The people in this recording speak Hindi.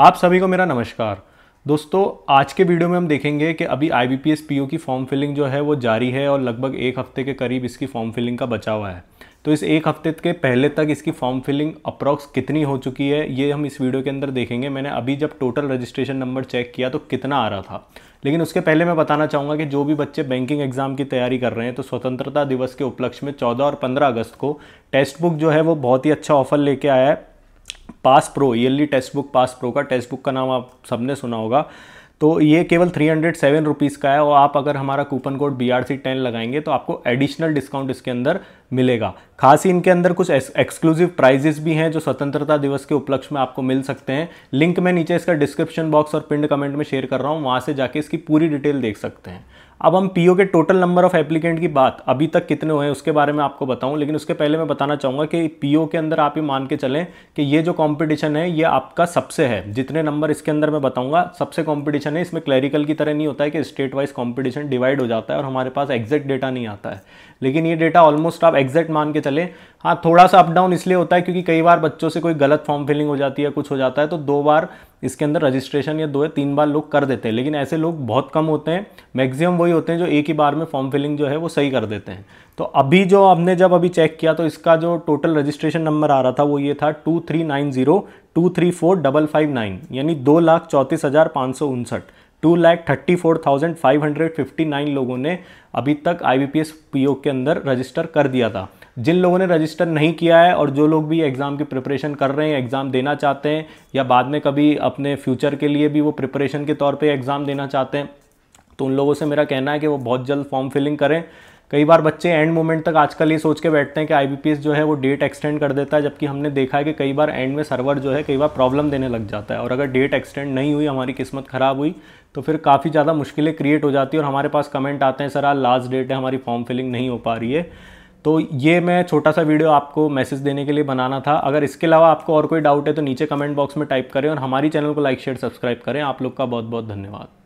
आप सभी को मेरा नमस्कार। दोस्तों, आज के वीडियो में हम देखेंगे कि अभी आई बी की फॉर्म फिलिंग जो है वो जारी है और लगभग एक हफ़्ते के करीब इसकी फॉर्म फिलिंग का बचा हुआ है। तो इस एक हफ़्ते के पहले तक इसकी फॉर्म फिलिंग अप्रॉक्स कितनी हो चुकी है, ये हम इस वीडियो के अंदर देखेंगे। मैंने अभी जब टोटल रजिस्ट्रेशन नंबर चेक किया तो कितना आ रहा था। लेकिन उसके पहले मैं बताना चाहूँगा कि जो भी बच्चे बैंकिंग एग्ज़ाम की तैयारी कर रहे हैं तो स्वतंत्रता दिवस के उपलक्ष्य में 14 और 15 अगस्त को टेक्स्ट बुक जो है वो बहुत ही अच्छा ऑफ़र लेके आया है। Pass pro yearly text book pass pro का टेक्स्ट बुक का नाम आप सबने सुना होगा। तो ये केवल थ्री हंड्रेड सेवन रुपीज़ का है और आप अगर हमारा coupon code B R C ten लगाएँगे तो आपको एडिशनल डिस्काउंट इसके अंदर मिलेगा। खास ही इनके अंदर कुछ एक्सक्लूसिव प्राइजेस भी हैं जो स्वतंत्रता दिवस के उपलक्ष्य में आपको मिल सकते हैं। लिंक मैं नीचे इसका डिस्क्रिप्शन बॉक्स और पिंड कमेंट में शेयर कर रहा हूँ। वहाँ से जाके इसकी पूरी डिटेल देख सकते हैं। अब हम पीओ के टोटल नंबर ऑफ़ एप्लीकेंट की बात अभी तक कितने हुए हैं उसके बारे में आपको बताऊँ, लेकिन उसके पहले मैं बताना चाहूँगा कि पीओ के अंदर आप ये मान के चलें कि ये जो कंपटीशन है, ये आपका सबसे है। जितने नंबर इसके अंदर मैं बताऊँगा, सबसे कंपटीशन है। इसमें क्लैरिकल की तरह नहीं होता है कि स्टेट वाइज कॉम्पिटिशन डिवाइड हो जाता है और हमारे पास एग्जैक्ट डेटा नहीं आता है। लेकिन ये डेटा ऑलमोस्ट आप एग्जैक्ट मान के चले। हाँ थोड़ा सा अप डाउन इसलिए होता है क्योंकि कई बार बच्चों से कोई गलत फॉर्म फिलिंग हो जाती है, कुछ हो जाता है तो दो बार इसके अंदर रजिस्ट्रेशन या दो या तीन बार लोग कर देते हैं। लेकिन ऐसे लोग बहुत कम होते हैं मैक्सिमम वही होते हैं जो एक ही बार में फॉर्म फिलिंग जो है वो सही कर देते हैं। तो अभी जो हमने जब अभी चेक किया तो इसका जो टोटल रजिस्ट्रेशन नंबर आ रहा था वो ये था two three nine zero two three four double five nine यानी दो लाख चौंतीस हज़ार पाँच सौ उनसठ। Two lakh thirty four thousand five hundred fifty nine लोगों ने अभी तक I B P S P O के अंदर रजिस्टर कर दिया था। जिन लोगों ने रजिस्टर नहीं किया है और जो लोग भी एग्ज़ाम की प्रिपरेशन कर रहे हैं एग्ज़ाम देना चाहते हैं, या बाद में कभी अपने फ्यूचर के लिए भी वो प्रिपरेशन के तौर पर एग्ज़ाम देना चाहते हैं तो उन लोगों से मेरा कहना है कि वो बहुत जल्द फॉर्म फिलिंग करें। कई बार बच्चे एंड मोमेंट तक आजकल ये सोच के बैठते हैं कि IBPS जो है वो डेट एक्सटेंड कर देता है, जबकि हमने देखा है कि कई बार एंड में सर्वर जो है कई बार प्रॉब्लम देने लग जाता है। और अगर डेट एक्सटेंड नहीं हुई, हमारी किस्मत ख़राब हुई तो फिर काफ़ी ज़्यादा मुश्किलें क्रिएट हो जाती है और हमारे पास कमेंट आते हैं, सर, आज लास्ट डेट है, हमारी फॉर्म फिलिंग नहीं हो पा रही है। तो ये मैं छोटा सा वीडियो आपको मैसेज देने के लिए बनाना था। अगर इसके अलावा आपको और कोई डाउट है तो नीचे कमेंट बॉक्स में टाइप करें और हमारी चैनल को लाइक शेयर सब्सक्राइब करें। आप लोग का बहुत बहुत धन्यवाद।